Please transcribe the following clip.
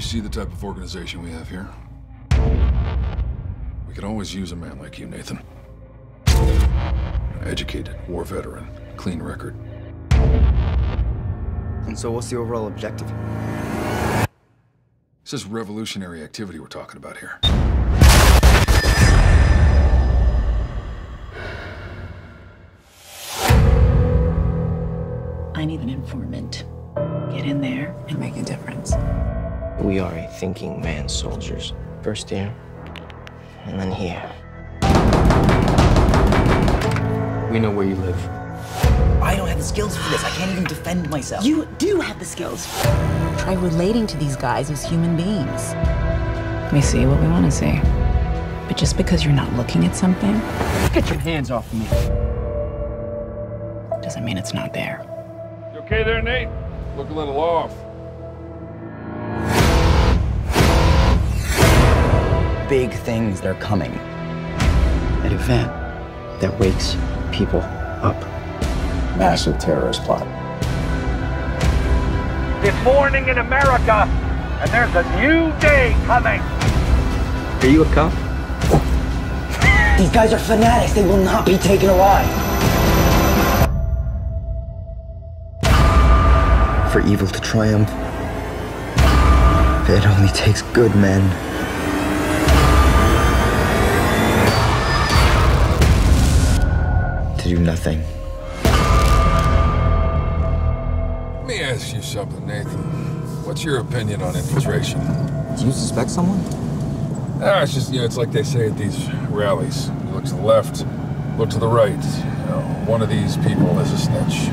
see the type of organization we have here? We could always use a man like you, Nathan. Educated, war veteran, clean record. And so what's the overall objective? This is revolutionary activity we're talking about here. I need an informant. Get in there and make a difference. We are a thinking man soldiers. First here, and then here. We know where you live. I don't have the skills for this. I can't even defend myself. You do have the skills. Try relating to these guys as human beings. We see what we want to see. But just because you're not looking at something Get your hands off me. doesn't mean it's not there. You okay there, Nate? Look a little off. Big things, they're coming. An event that wakes people up. Massive terrorist plot. It's morning in America, and there's a new day coming. Are you a cop? These guys are fanatics. They will not be taken alive. For evil to triumph, it only takes good men. To do nothing. Let me ask you something, Nathan. What's your opinion on infiltration? Do you suspect someone? Ah, it's just, you know, it's like they say at these rallies. You look to the left, look to the right. You know, one of these people is a snitch.